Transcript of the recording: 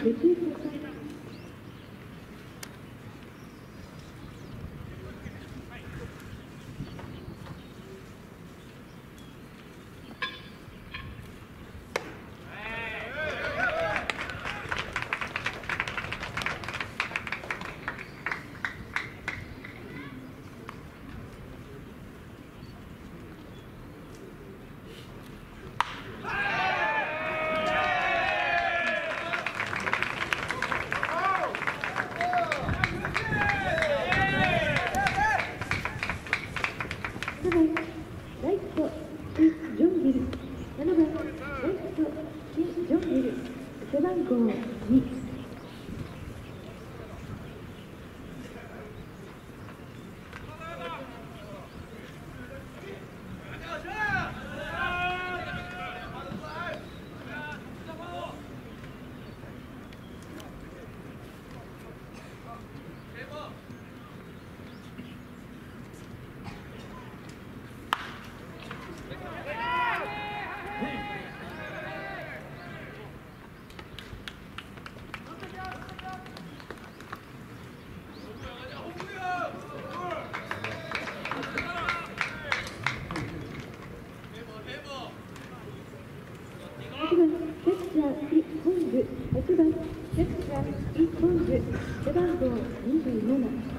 Thank you. 5 2 1本部6番セ本部背番号27。